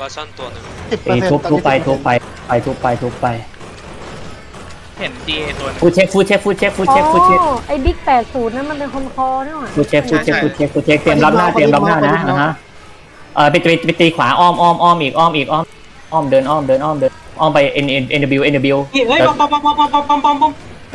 บาชั่นตัวหนึ่งเอตีร์เซ็นทุบทุบไปทุบไปไปทุบไปทุบไปเห็นดีตัวนึงฟูเช็คฟูเช็คฟูเช็คฟูเช็คฟูเช็คไอ้บิ๊กแปดศูนย์นั่นมันเป็นคนคอนี่หว่าฟูเช็คฟูเช็คฟูเช็คฟูเช็คเตรียมรับหน้าเตรียมรับหน้านะนะฮะเออไปไปไปตีขวาอ้อมอ้อมอ้อมอีกอ้อมอีกอ้อมอ้อมเดินอ้อมเดินอ้อมเดินอ้อมไป N N N W N W เฮ้ยปอมปอมปอมปอมปอมปอมปอมปอม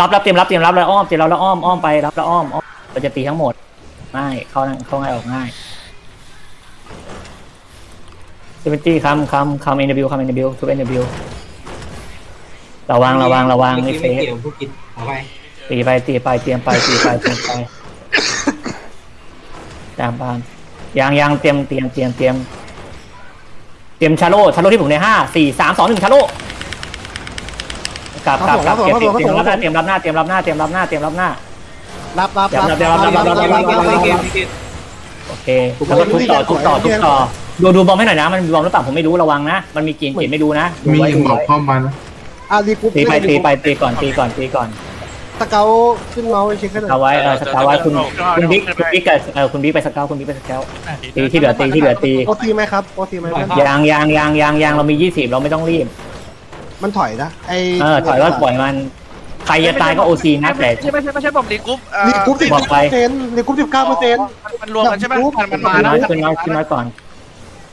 รับรับเตรียมรับเตรียมรับแล้วอ้อมเตรียมรับแล้วอ้อมอ้อมไปรับแล้วอ้อมอ้อมเราจะตีทั้งหมดง่ายเข้าเข้าง่ายออกง่าย เซเวนตี้คำคำคำ N W คำ N W ทุก N W ระวังระวังระวังไม่เฟไม่สเกี่ยวผู้กินขอไปตีไปตีไปเตรียมไปตีไปเตรียมไปตามบานยางยางเตรียมเตรียมเตรียมเตรียมเตรียมชาโลชาโลที่ผมในห้าสี่สามสองหนึ่งชาโลกลับกลับกลับเตรียมเตรียมเตรียมรับหน้าเตรียมรับหน้าเตรียมรับหน้าเตรียมรับหน้าเตรียมรับหน้ารับรับเดี๋ยวรับเดี๋ยวรับรับรับรับรับรับเกี่ยวเกี่ยวเกี่ยวโอเคแล้วก็ทุบต่อทุบต่อทุบต่อ ดูดูบอมให้หน่อยนะมันมีบอมหรือเปล่าผมไม่รู้ระวังนะมันมีเกณฑ์เกณฑ์ไม่ดูนะดูมีไว้หนึ่ดูงบอกไว้เข้ามานะอะรีกรุ๊ปตีไปตีไปตีก่อนตีก่อนตีก่อนสเกลขึ้นเมาส์ไปเช็คให้หน่อยเอาไว้เออสกาวไว้คุณคุณบิ๊กคุณบิ๊กกับเออคุณบิ๊กไปสกาวคุณบิ๊กไปสกาวตีที่เหลือตีที่เหลือตีโอซีไหมครับโอซีไหมเพื่อนยางยางยางยางยางเรามียี่สิบเราไม่ต้องรีบมันถอยนะไอเออถอยว่าปล่อยมันใครจะตายก็โอซีนะแต่ ไม่ใช่ไม่ใช่ไม่ใช่ผมรีกรุ๊ปรีกรุ๊ปสิบบอกเก้าไปเปอร์เซ็นต์รีกรุ๊ปสิบเก้าเปอร์เซ็นต์มันรวมกันใช่ไหมมันมาขึ้นแล้น้วอยขึ้นน้อยขึ้นน้อยก่อน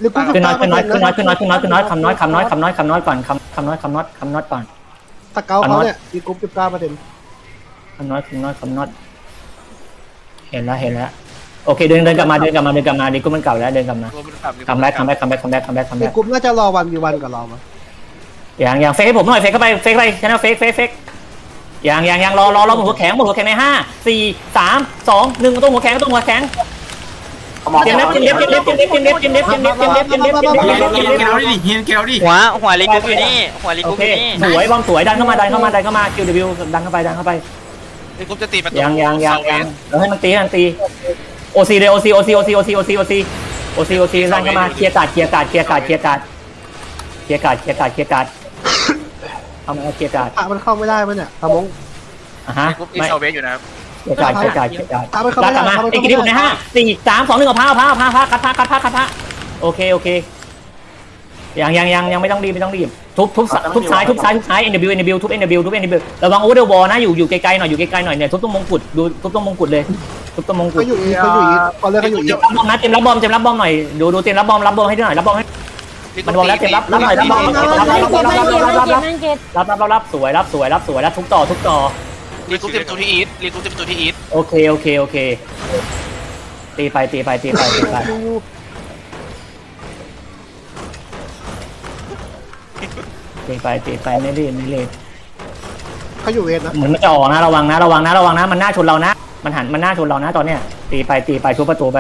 รีกรุ๊ปสิขึ้นบน้อเก้ายเปอขึ้นร์น้เซ็อยนต์ขึ้นน้อยขึ้นน้อยขึ้นน้อยขึ้นน้อยคำน้อยคำน้อยคำน้อยก่อนคำคำน้อยคำน้อยคำน้อยก่อนสเกลเขาเนี่ยรีกรุ๊ปสิบเก้าเปอร์เซ็นต์คำน้อยคำน้อยคำน้อยเห็นแล้วเห็นแล้วโอเคเดินเดินกลับมาเดินกลับมาเดินกลับมาดีก็มันเก่าแล้วเดินกลับมาคัมแบ็คคัมแบ็คคัมแบ็คคัมแบ็คคัมแบ็คคัมรีแบ็คกรุ๊ปน่าจะรอวันวีวันกับเรามั้งอย่างอย่างเฟกให้ผมหน่อยเฟกเข้าไปเฟกไปชนะเฟกเฟกเฟกอย่างอย่างอย่างรอรอรอหมดหัวแข็งหมดหัวแข็งในห้าสี่สามสองหนึ่งต้องหัวแข็งต้องหัวแข็ง เตรียมเล็บเตรียมเล็บเตรียมเล็บเตรียมเล็บเตรียมเล็บเตรียมเล็บเตรียมเล็บเตรียมเล็บเตรียมเล็บเตรียมเล็บเตรียมเล็บเตรียมเล็บเตรียมเล็บเกลดิเฮียนเกลดิหัวหัวรีกรุ๊ปอยู่นี่หัวรีกโอรุ๊ปเคอยู่นี่สวยบอมสวยดันเข้ามาดันเข้ามาดันเข้ามาคิวดิวดันเข้าไปดันเข้าไปรีกรุ๊ปจะตีประตูยังยังยังยังเราให้มันตีให้มันตีโอซีเลยโอซีโอซีโอซีโอซีโอซีโอซีโอซีโอซีดันเข้ามาเคลียร์การ์ดเคลียร์การ์ดเคลียร์การ์ดเคลียร์การ์ดเคลียร์การ์ดเคลียร์การ์ดเคลียร์การ์ดเอามาเคลียร์การ์ดอะมันเข้าไม่ได้มั้ยเนี่ยตะมงอะฮะรีกรุ๊ปอีไม่เซลเวสอยู่นะครับเกี ยร์การเกียร์การเกียร์การตามไปเข้ารัไม่ดกได้ลับมาตามไปไอ้เข้ากี่ที่ผมในไม่ได้ห้าสี่สามสองหนึ่งเอาผ้าเอาผ้าเอาผ้าผ้าคัดผ้าคัดผ้าคัดผ้าโอเคโอเคยังยังยังยังไม่ต้องรีบไม่ต้องรีบทุบทุบทุบซ้ายทุบซ้ายทุบซ้าย NW NW ทุบ NW ทุบ NW ระวังโอเวอร์เดอร์วอลนะอยู่อยู่ไกลๆหน่อยอยู่ไกลๆหน่อยเนี่ยทุบตรงมงกุฎดูทุบตรงมงกุฎเลยทุบตรงมงกุเขาฎอยู่อีกเขาอยู่อีกก่อนเลยเขาอยู่อีเตรียกมรับบอมนะเตรียมรับบอมเตรียมรับบอมหน่อยดูดูเตรียมรับบอมรับบอมให้ด้วยหน่อยรับบอมให้มันวอลแล้วเตรียมรับรับหน่อยรับบอมรับรับรับรับรับรับรับรับนั่งเจ็ดรับรับรับรับสวยรับสวยรับสวยรับทุกต่อทุกต่อ รีกรุ๊ปจะประตูที่อีทรีกรุ๊ปจะประตูที่อีทโอเคโอเคโอเค ตีไปตีไปตีไปตีไปตีไปตีไปไม่รีบไม่รีบเขาอยู่เวทนะเหมือนมันจะออกนะระวังนะระวังนะระวังนะมันหน้าชนเรานะ มันหันมันหน้าชนเรานะตอนเนี้ย ตีไปตีไปทุบประตูไป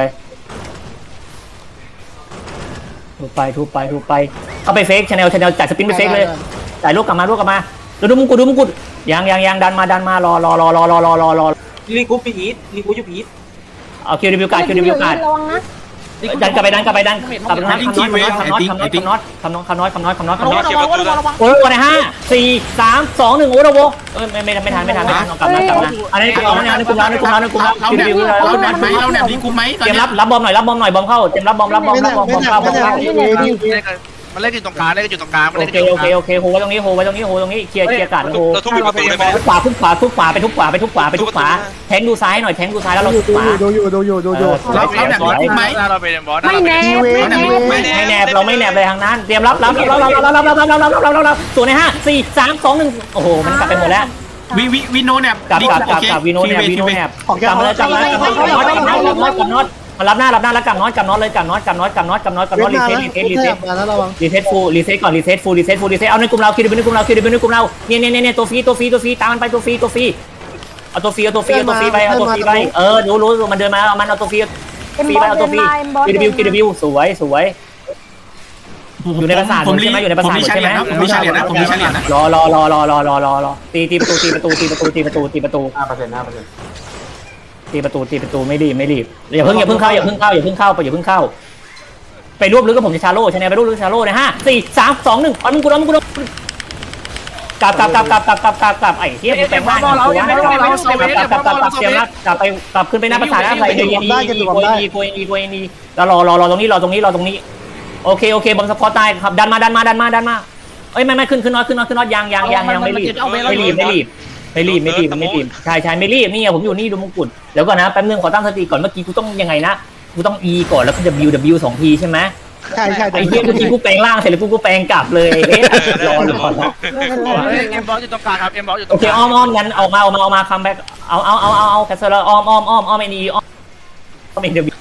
ทุบไปทุบไปทุบไปเข้าไปเฟกชาแนลชาแนลจัดสปินไปเฟกเลยจ่ายลูกกลับมาลูกกลับมา ดูดูมงกุฎดูมงกุฎยังยังยังดันมาดันมารอรอรอรอรอรอรอรอรีกรุ๊ปปีอีทรีกรุ๊ปอยู่ปีอีทเอาคิวรีวิวการ์ดคิวรีวิวการ์ดระวังนะดันกลับไปดันกลับไปดันกลับไปดันคำน้อยคำน้อยคำน้อยคำน้อยคำน้อยคำน้อยคำน้อยคำน้อยคำน้อยเกี่ยวกับตัวโอ้โหในห้าสี่สามสองหนึ่งโอ้โหเอ้ยไม่ไม่ไม่ทันไม่ทันไม่ทันกลับมากลับมาอันนี้กลับมาในกลุ่มเราในกลุ่มเราในกลุ่มเราเราคิวแนรีบวิวเราแนบไหมเราแนบดีกูไหมตเตอนรียมนี้รับรับบอมหน่อยรับบอมหน่อยบอมเข้าเตรียมรับบอมรับบอมไม่รัแน่บบอมบอไม่มแน่เข้าบอไม่มแน่เข้าเวที มันเล่นอยู่ตรงกลางเล่นอยู่ตรงกลางมันโอเล่นอเคยู่ตรโองกเค ลางโอเคโฮไว้ตรงนี้โฮไว้ตรงนี้โฮตรงนี้ เคลียร์ เคลียร์การโฮเราทุบปิดประตูได้ไหมทุบขวาทุบขวาทุบขวาไปทุบขวาไปทุบขวาไปทุบขวา แทงดูซ้ายหน่อย แทงดูซ้ายแล้วเราดูทุบขวาอยู่ดูอยู่ดูอยู่ดูอยู่เราเราแนบดีกูไหมเราเป็นบอสไม่แน่ไม่แน่ไม่แนบเราไม่แนบเลยทางนั้น เตรียมรับรับรับรับรับรับรับรับรับรับรับรับรับส่วนในห้าสี่สามสองหนึ่งโอ้โห มันกลับไปหมดแล้ว วิวิวิโนแนบกลับกลับกลับกลับวีโนแนบวีโนแนบกลับมาเลยกลับมาเลยกลับมาเลยกลับมาเลยกลับมาเลยกลับ มัรับหน้ารับหน้าแล้วกลับน็อตกลับน็อตเลยกลับน็อตกลับน็อตกลับน็อตกลับน็อตกลับน็อตรีเซ็ตรีเซ็ตรีเซ็ตรีเซ็ตฟูรีเซ็ตก่อนรีเซ็ตฟูรีเซ็ตฟูรีเซ็ตเอาในกลุ่มเราคิดดูเป็นกลุ่มเราคิดดูเป็นกลุ่มเราเนี่ยเนี่ยเนี่ยตัวฟีตัวฟีตัวฟีตามมันไปตัวฟีตัวฟีเอาตัวฟีเอาตัวฟีเอาตัวฟีไปเอาตัวฟีไปเออรู้รู้มันเดินมาเอามันเอาตัวฟรีฟีไปเอาตัวฟีคินบิวคินบิวสวยสวยอยู่ในประสาทผมใช่ไหมอยู่ในประสาทใช่ไหมผมมีชาเลียนะผมมีชาเลียนะรอรอรอรอรอรอรอตีประตูตีประตูตีประตูตีประตูตีประตูห้าเปอร์เซ็นต์ห้าเปอร์เซ็นต์ ตีประตูตีประตูไม่รีบไม่รีบอย่าเพิ่งอย่าเพิ่งเข้าอย่าเพิ่งเข้าอย่าเพิ่งเข้าไปอย่าเพิ่งเข้า ไปรวบลึกกับผมจะชาโล่ใช่ไหมไปรวบลึกชาโล่นะห้าสี่สามสองหนึ่งเอามึงกูเอามึงกูกลับกลับกลับกลับกลับกลับกลับกลับไอ้เหี้ยมึงแต่งหน้าอยู่วะกลับกลับกลับกลับเตรียมรับกลับไปกลับขึ้นไปหน้าปราสาทอะไรเดียดีโกยดีโกยดีโกยดีแล้วรอรอรอตรงนี้รอตรงนี้รอตรงนี้โอเคโอเค bomb สปอร์ตตายครับดันมาดันมาดันมาดันมาเอ้ยไม่ไม่ขึ้นขึ้น north ขึ้น north ขึ้น north ยังยังยังยังไม่รีบไม่รีบไม่รีบ ไม่รีบไม่รีบไม่รีบใช่ใช่ไม่รีบนี่ไงผมอยู่นี่ดูมงกุฎเดี๋ยวก่อนนะแป๊บนึงขอตั้งสติก่อนเมื่อกี้กูต้องยังไงนะกูต้อง E ก่อนแล้วก็ W W สองทีใช่ไหมใช่ใช่ไอ้เหี้ยเมื่อกี้กูแปลงร่างเสร็จแล้วกูก็แปลงกลับเลยเอ๊ะรอรอรอเอ็มบอสอยู่ตรงกลางครับเอ็มบอสอยู่ตรโองเคกลางอ้อมอ้อมงั้นออกมาออกมาออกมาคัมแบ็กเอาเอาเอาเอาเอาแคสเซิลอ้อมอ้อมอ้อมอ้อมเอ็นอีอ้อมอ้อมเอ็น W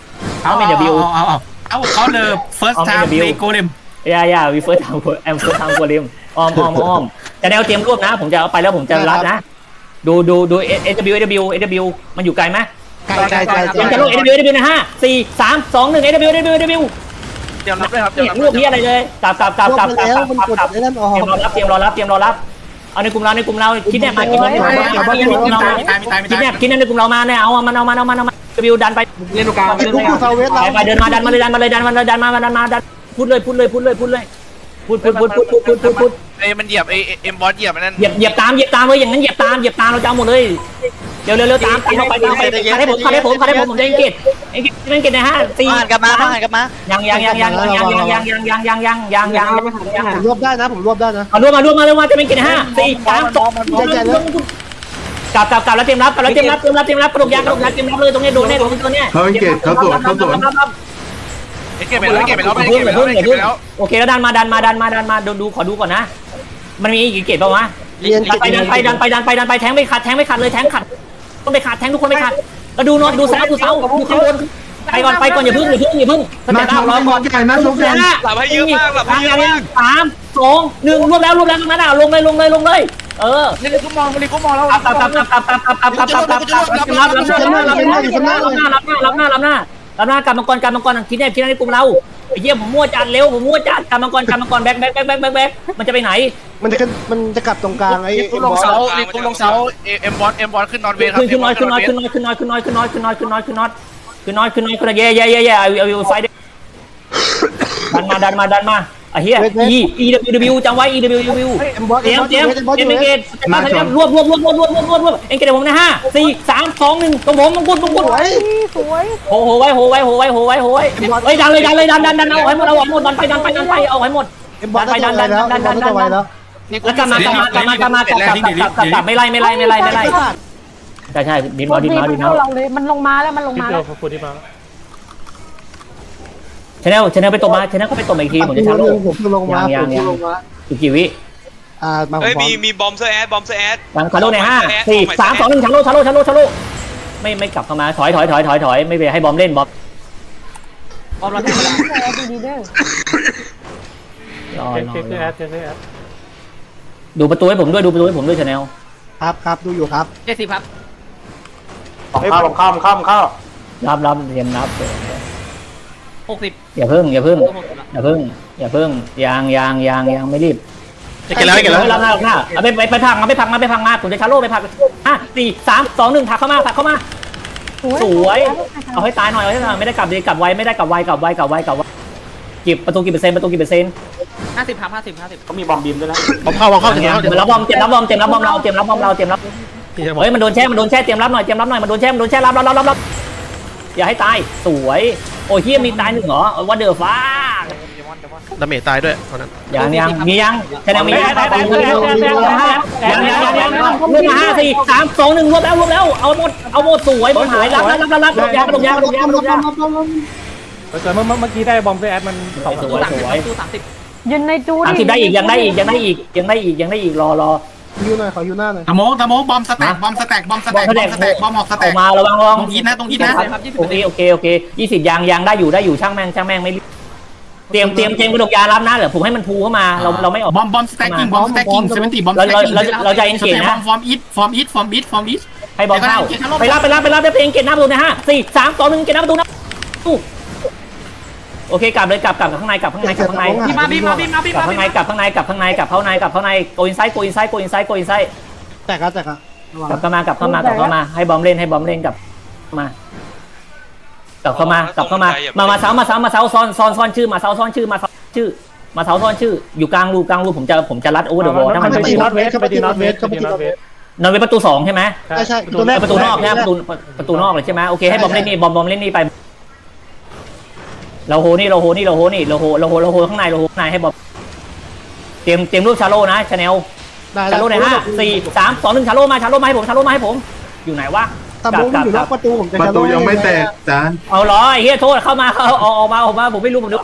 เอาอ้อมเอ็น W เอาเอาเอาเขาเลย first เอา time ไม่ W ในโกเลมย่าย่าวีเฟิร์สทางแอมเฟิร์สทางกัวเลมอ้อมอ้อมอ้อมจะแนวเตรียมรวบนะ ผมจะเอาไปแล้วผมจะรัดนะ ดูดูดูเอ W W W มันอยู่ไกลไหมไกลไกลไกลเตรียมจะลง A W A W นะห้าสี่สามสองหนึ่ง A W A W A W เตรียมรับด้วยครับเตรียเนี่ยมรับรวบนี้อะไรเลยกลับกลับกลับรวบกลับไปกลับแล้วมันกลับกดกลับไอ้นั่นออเตรียมรอรับเตรียมรอรับเตรียมรอรับเอาในกลุ่มเราในกลุ่มเราคิดแน่มาคิดแน่มาคิดแน่มาตายไม่ตายไม่คิดตายแน่คิดแน่ในกลุ่มเรามาเนี่ยเอามันเอามันเอามันเอามัน W ดันไปเล่นตรงกลางไอ้เล่นตลูรกงกลางกูเซาเวสไปเราไปเดินมาดันมาเลยดันมาเลยดันมาเลยดันมาดันมาดันพูดเลยพูดเลยพูดเลยพูดเลย พูดพูดพูดพูดพูดพูดพูดพูดไอ้มันเหยียบไอ้เอ็มบอสเหยียบมันนั่นเหยียบเหยียบตามเหยียบตามเลยอย่างนั้นเหยียบตามเหยียบตามเราจะเอาหมดเลยเร็วเร็วเร็วตามตามเราไปตามไปขัดให้ผมขัดให้ผมขัดให้ผมผมจะเอ็นเกตเอ็นเกตเอ็นเกตนะฮะสี่หันกลับมาหันกลับมายังยังยังยังยังยังยังยังยังยังยังยังยังยังผมรวบได้นะผมรวบได้นะเอารวมมารวมมาเร็วมาจะเป็นเกตนะฮะสี่สามสองกลับกลับกลับแล้วเตรียมรับกลับแล้วเตรียมรับเตรียมรับเตรียมรับกระดกยางกระดกยางเตรียมรับเลยตรงนี้โดนแน่โดนตัวเนี้ยเขาเกตเขาสวนเขาสวน ไอ้เก็บไปแล้วเก็บไปแล้วไม่เก็บไปแล้วเก็บไปแล้วโอเคแล้วดันมาดันมาดันมาดันมาดูดูขอดูก่อนนะ มันมีกี่เกตป่าวะเรียนดันไปดันไปดันไปดันไปดันไปแทงไม่ขาดแทงไม่ขาดเลยแทงขาดต้องไปขาดแทงทุกคนไม่ขาดแล้วดูน็อตดูซ้ายดูเสาดูข้างบนไปก่อนไปก่อนอย่าพึ่งอย่าพึ่งอย่าพึ่งสมาเต็ปชอัพมร้อยน้ก่อนองใหญ่นะชมใหญ่หลับให้เยอะมากหลับให้เยอะมากสามสองหนึ่งรวบแล้วรวบแล้วตรงนั้นอะลงเลยลงเลยลงเลยเออนี่กูมองนี่กูมองแล้วตับตับตับตับตับตับตับตับตับตับตับตับรับรับรับหน้ารับหน้ารับหน้ารับหน้ารับหน้ารับหน้ารับ หน้ากรรมกรกรรมกรคิดแน่คิดแน่ในกลุ่มเราไอ้เหี้ยผมมั่วจัดเร็วผมมั่วจัดกรรมกรกรรมกรแบ็คแบ็คแบ็คแบ็คแบ็คแบ็คมันจะไปไหนมันจะมันจะกลับตรงกลางไอ้นี่กูลงเสานี่กูลงเสาเอ็มบอสเอ็มบอสขึ้นนอนเวทครับขึ้นขึ้นน้อยขึ้นน้อยขึ้นน้อยขึ้นน้อยขึ้นน้อยขึ้นน้อยขึ้นน้อยขึ้นน้อยขึ้นน้อยขึ้นน้อยขึ้นน้อยขึ้นน้อยเย่เย่เย่เย่เอาเอาเอาไฟดันมาดันมาดันมา ไอ้เหี้ย E E W W จำไว้ E W W เอ็มบอสเตรีเอ็ยมมบอสเตรียมเอ็มบอสเตรียมเอ็นเกตมาเตรียมรวบรวบรวบรวบรวบรวบรวบรวบเอ็นเกตผมนะห้าสี่สามสองหนึ่งตรงผมมงกุฎมงกุฎสวยสวยโหโหไว้โหไว้โหไว้โหไว้โหไว้เฮ้ยดันเลยดันเลยดันดันดันเอาให้หมดเอาให้หมดดันไปดันไปดันไปเอาให้หมดเอ็มบอสได้ตัวไวแล้วเอ็มบอสได้ตัวไวแล้วแล้วกลับมากลับมากลับมากลับมากลับกลับกลับกลับกลับไม่ไล่ไม่ไล่ไม่ไล่ไม่ไล่ใช่ใช่ดินมอดินมอดินมเข้าอเราเลยมันลงมาแล้วมันลงมาแล้ว ชแนลชแนลไปตบมาชแนลก็ไปตบอีกทีผมจะชาร์โลผมลงมาผมลงมาอีกกี่วิอ่ามาผมเฮ้ยพร้อมีมมีบอมเซอร์แอดบอมเซอร์แอดหลังชาร์โลในห้าสี่สามสองหนึ่งชาร์โลชาร์โลชาร์โลชาร์โลไม่ไม่กลับเข้ามาถอยถอยถอยถอยถอยไม่ไปให้บอมเล่นบอมพร้อมแล้วแอร์ดีเด้อรอรอดูประตูให้ผมด้วยดูประตูให้ผมด้วยชาแนลครับครับดูอยู่ครับเจ็ดสิบครับข้ามข้ามข้ามข้ามรับรับเรียนรับ หกสิบอย่าเพิ่งอย่าเพิ่งอย่าเพิ่งอย่าเพิ่งยางยางยางยางไม่รีบเก็บแล้วเก็บแล้วรับหน้ารับหน้าเอาไปไปไปพังมาไปพังมาไปพังมาผมจะชาร์โลไปพังห้าสี่สามสองหนึ่งถักเข้ามาถักเข้ามาสวยเอาให้ตายหน่อยเอาให้ตายไม่ได้กลับดีกลับไวไม่ได้กลับไวกลับไวกลับไวกลับไวเก็บประตูกี่เปอร์เซ็นต์ประตูกี่เปอร์เซ็นต์ห้าสิบครับห้าสิบห้าสิบเขามีบอมบีมด้วยนะผมเข้าผมเข้าถึงแล้วเตรียมรับบอมเตรียมรับบอมเตรียมรับบอมเราเตรียมรับบอมเราเตรียมรับเฮ้ยมันโดนแช่มันโดนแช่เตรียมรับหน่อยเตรียมรับหน่อยมันโดนแช่มันโดนแช่รับรับรับรับรับอย่าให้ตายสวย โอ้ยเฮียมีตายหนึ่งเหรอว่าเดือฟ้าดาเมจตายด้วยเท่านั้นยังยังมียังแค่ยังมียังยังยังยังยังรวมมาห้าสี่สามสองหนึ่งรวมแล้วรวมแล้วเอาหมดเอาหมดสวยบอลหายรับรับรับรับรับยางกระดกยางกระดกยางกระดกยางแต่เมื่อเมื่อกี้ได้บอมเซอร์แอดมันสวยสวยสวยตู้สามสิบยืนในจูสามสิบได้อีกยังได้อีกยังได้อีกยังได้อีกยังได้อีกรอรอ ยูหน่อยขอยูหน้าหน่อยตะโมตะโมบอมสแต็กบอมสแต็กบอมสแต็กบอมสแต็กบอมออกสอแต็อกกมาระวังระวังตรงอีทนะตรงอีทนะโอเคโอเคโอเคยี่สิบยางยางได้อยู่ได้อยู่ช่างแม่งช่างแม่งไม่รีบเตรียมเตรียมเตรียมกระดกยารับนะเดี๋ยวผมให้มันพูเข้ามาเราเราไม่ออกบอมบอมสแต็กกิ้งบอมสแต็กกิ้งเซเวนตี้บอมสเราแต็กเรากิ้งเราเราจะเอ็นเกตบอนะมฟอร์มอีทฟอร์มอีทฟอร์มอีทฟอร์มอีทให้บอลเข้าไปรับไปรับไปรับได้เพลงเกตหน้าประตูนะฮะสี่สามสองหนึ่งเกตหน้าประตูนะ โอเคกลับเลยกลับกลับข้างในกลับข้างในกลับข้างในพี่มาพี่มาพี่มาพี่กลับมาข้างในกลับข้างในกลับข้างในกลับเข้าในกลับเข้าในโกอินไซด์โกอินไซด์โกอินไซด์โกอินไซด์โกอินไซด์แตกครับแตกครับระวังกลับเข้ามากลับเข้ามากลับเข้ามาให้บอมเล่นให้บอมเล่นกลับมากลับเข้ามากลับเข้ามามามาเซามาเซามาเซาซ้อนซ้อนซ้อนชื่อมาเซาซ้อนชื่อมาชื่อมาเซาซ้อนชื่ออยู่กลางรูกลางรูผมจะผมจะรัดโอเวอร์เดอะวอลถ้ามัมันนไปไม่ตีน็อตเวสไปตีน็อตเวสไปตีน็อตเวสนอนเป็นประตูสองใช่ไหมใช่ใช่ตัวแรกประตูนอกใช่ไหมประตูประตูนอกเลยใช่ไหมโอเคให้บอมเล่นนี่บอมบอมเล่นนี่ไป เราโหนี่เราโหนี่เราโหนี่เราโหเราโหเราโหข้างในเราโหข้างในให้บอมเตรียมเตรียมรูปชาโลนะชาแนลได้ชาโลในห้าสี่สามสองหนึ่งชาโลมาชาโลมาให้ผมชาโลมาให้ผม อยู่ไหนวะตะบุ้งอยู่นอกประตูผมจะประตูยังไม่แตกจานเอาเหรอไอ้เหี้ยโทษเข้ามาเอาเอาออกมาออกมาผมไม่รู้ผมดู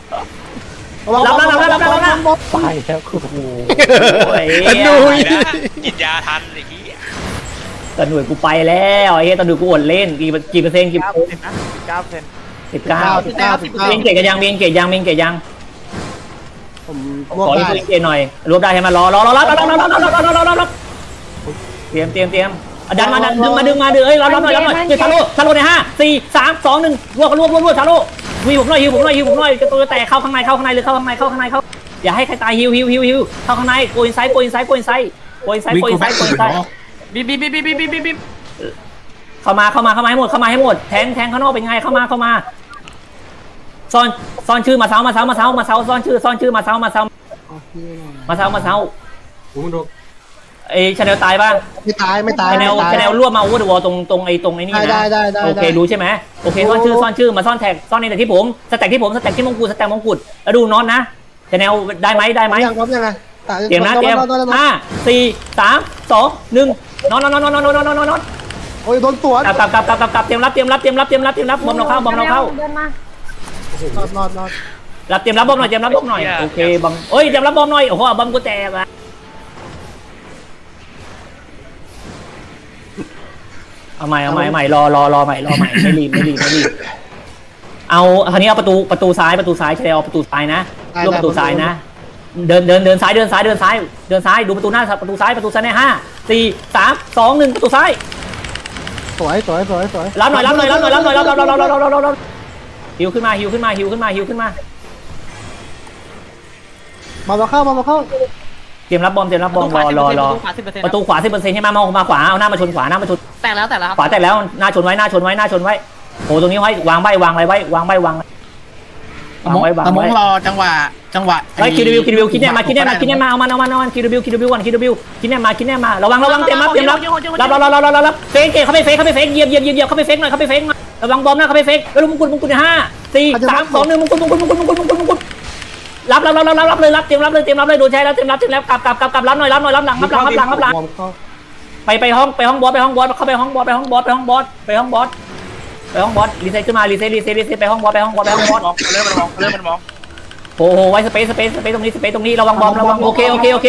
รับรับรับรับรับรับไปแล้วกูโอ้ยดูกินยาทันไอ้ที่ตะหน่วยกูไปแล้วไอ้เหี้ยตะหน่วยกูอดเล่นกี่กี่เปอร์เซ็นต์กี่เก้าสิบนะเก้าเซน สิบเก้าสิบเก้าสิบเก้าเบียงเกตกันยังเบียงเกตยังเบียงเกตยังผมขรวบออีกได้เบียงเกตหน่อยรวบได้ให้มารอรอรอรอรอรอรอรอรอรอรอรอรอเตรียมเตรียมเตรียมดันมาดันดึงมาดึงมาดึงเอ้ยรอรอหน่อยรอหน่อยชาโลชาโลในห้าสี่สามสองหนึ่งรวบรวบรวบรวบชาโลฮิวผมหน่อยฮิวผมหน่อยฮิวผมหน่อยจะตัวแตกเข้าข้างในเข้าข้างในหรือเข้าข้างในเข้าข้างในเข้าอย่าให้ใครตายฮิวฮิวฮิวฮิวเข้าข้างในโกอินไซด์โกอินไซด์โกอินไซด์โกอินไซด์วิ่งโกอิกูนไซแบ็คด์โกสุอิดนไซด์เนาะบีบบีบบีบบีบบีบบีบบีบเข้ามาเข้ามาเข้ามาให้หมดเข้ามาให้หมดแทงแทงข้างนอกเป็นไงเข้ามาเข้ามา ซ่อนซ่อนชื่อมาเซามาเซามาเซามาเซาซ่อนชื่อซ่อนชื่อมาเซามาเซามาเซามาเซาโมันโดนไอชาแนลตายบ้างไม่ตายไม่ตายชาแนลชาแนลรวบมาวูดวอลตรงตรงไอตรงไอนี่นะได้ได้ได้โอเครู้ใช่ไหมโอเคซ่อนชื่อซ่อนชื่อมาซ่อนแท็กซ่อนในแต่ที่ผมสแต็กที่ผมสแต็กที่มงกุฎสแต็กมงกุฎแล้วดูน็อตนะชาแนลได้ไหมได้ไหมยังครับยังไงเตรียมนะเตรียมห้าสี่สามสองหนึ่งนอนนอนนอนนอนนอนนอนนอนโอ้ยโดนสวนกลับกลับกลับกลับเตรียมรับเตรียมรับเตรียมรับเตรียมรับเตรียมรับบอมเราเข้าบอมเราเข้าเดินมา รอดรอดรอดรับเตรียมรับบอมหน่อยเตรียมรับบอมหน่อยโอเคบอมเอ้ยเตรียมรับบอมหน่อยโอ้โหบอมกูแตกอะเอาใหม่เอาใหม่ใหม่รอรอรอใหม่รอใหม่ไม่รีบไม่รีบไม่รีบเอาคราวนี้เอาประตูประตูซ้ายประตูซ้ายเชลเอาประตูซ้ายนะลูกประตูซ้ายนะ เดินเดินเดินซ้ายเดินซ้ายเดินซ้ายเดินซ้ายดูประตูหน้าประตูซ้ายประตูซ้ายในห้าสี่สามสองหนึ่งประตูซ้ายสวยสวยสวยสวยรับหน่อยรับหน่อยรับหน่อยรับหน่อยรับรับรับรับรับรับ ฮิวขึ้นมาฮิวขึ้นมาฮิวขึ้นมาฮิวขึ้นมา มามาเข้ามามาเข้าเตรียมรับบอมเตรียมรับบอมรอรอรอขวาสิบเปอร์เซ็นต์ประตูขวาสิบเปอร์เซ็นต์ใช่ไหมมองมาขวาเอาหน้ามาชนขวาหน้ามาชนแตกแล้วแตกแล้วครับขวาแต่แล้วหน้าชนไว้หน้าชนไว้หน้าชนไว้โอ้ตรงนี้ไว้วางใบวางอะไรไว้วางใบวางตะมงไว้วางตะมไว้งรอจังหวะจังหวะไว้คิดวิวคิดวิวคิดแน่มาคิดแน่มาคิดแน่มาเอามันเอามันเอามันคิดวิวคิดวิววันคิดวิวคิดแน่มาคิดแน่มาระวังระวังเตรียมรับเตรียมรับรับรับรับรับรับรับเฟกเกเข้าไปเฟกเข้าไปเฟกเหยียบเหยียบเหยียบเข้าไปเฟกหน่อยเข้าไปเฟกหน่อย ระวังบอมนะเข้าไปเฟกแล้วมงกุฎมงกุฎห้าสี่สามสองหนึ่งมงกุฎมงกุฎมงกุฎมงกุฎมงกุฎมงกุฎรับรับรับรับรับเลยรับเตรียมรับเลยเตรียมรับเลยโดนใช้แล้วเตรียมรับเตรียมรับกลับกลับกลับกลับรับหน่อยรับหน่อยรับหลังรับหลังรับหลังรับหลังวอร์มเข้าไปไปห้องไปห้องบอสไปห้องบอสเข้าไปห้องบอสไปห้องบอสไปห้องบอสไปห้องบอสไปห้องบอสรีเซ็ตขึ้นมารีเซ็ตรีเซ็ตรีเซ็ตไปห้องบอสไปห้องบอสไปห้องบอสมองเริ่มมันมองเริ่มมันมองโอ้โหไว้สเปซสเปซสเปซตรงนี้สเปซตรงนี้ระวังบอมระวังโอเคโอเคโอเค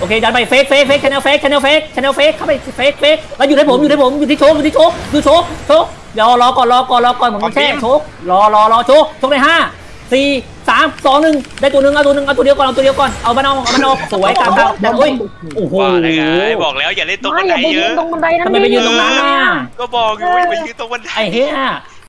โอเคดันไปเฟกเฟกเฟกชแนลเฟกชแนลเฟกชแนลเฟกเข้าไปเฟกเฟกแล้วอยู่ที่ผมอยู่ที่ผมอยู่ที่โชกอยู่ที่โชกดูโชกโชก เดี๋ยวรอก่อนรอก่อนรอก่อนผมต้องแช่โชกรอรอรอโชกโชกในห้าสี่สามสองหนึ่งได้ตัวหนึ่งเอาตัวหนึ่งเอาตัวเดียวก่อนเอาตัวเดียวก่อนเอามันเอาเอามันเอาสวยกลางกลางแต่เฮ้ยโอ้โหว่าได้ไงบอกแล้วอย่าเล่นตรงไม่บันอไดย่าไปเยยืนอะตรงบันไดนั้นทำไมไปยืนตรงนั้นน่ะก็บอกอยู่ว่าอย่าไปยืนตรงบันไดไอ้เหี้ย